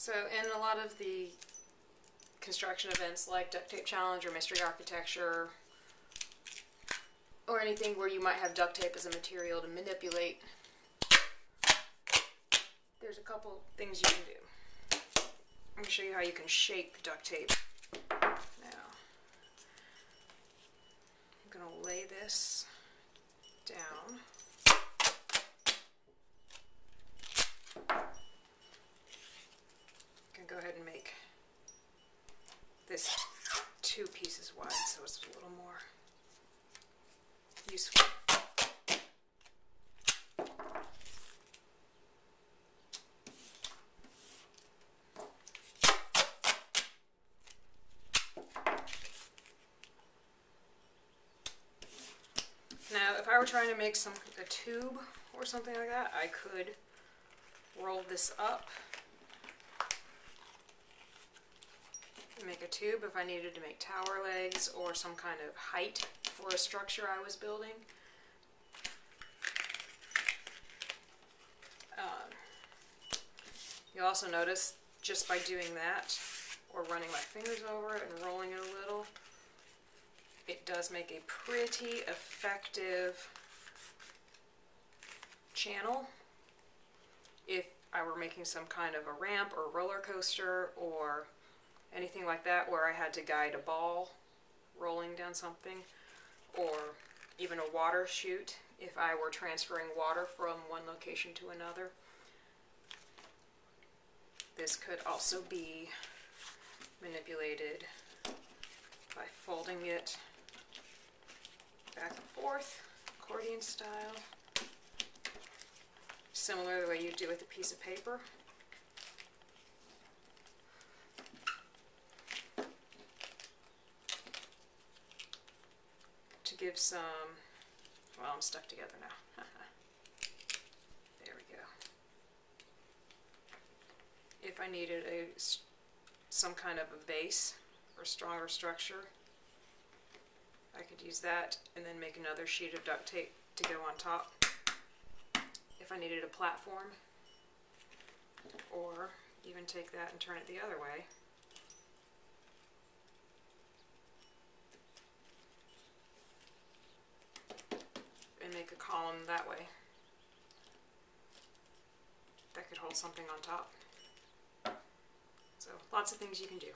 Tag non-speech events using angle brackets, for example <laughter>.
So in a lot of the construction events like Duct Tape Challenge or Mystery Architecture, or anything where you might have duct tape as a material to manipulate, there's a couple things you can do. I'm going to show you how you can shape duct tape. Now, I'm going to lay this down. Go ahead and make this two pieces wide so it's a little more useful. Now, if I were trying to make some a tube or something like that, I could roll this up make a tube if I needed to make tower legs or some kind of height for a structure I was building. Um, you'll also notice just by doing that or running my fingers over it and rolling it a little, it does make a pretty effective channel if I were making some kind of a ramp or roller coaster or anything like that where I had to guide a ball rolling down something or even a water chute if I were transferring water from one location to another. This could also be manipulated by folding it back and forth, accordion style, similar to the way you do with a piece of paper. Give some, well, I'm stuck together now. <laughs> there we go. If I needed a some kind of a base or stronger structure, I could use that and then make another sheet of duct tape to go on top. If I needed a platform, or even take that and turn it the other way. Make a column that way. That could hold something on top. So lots of things you can do.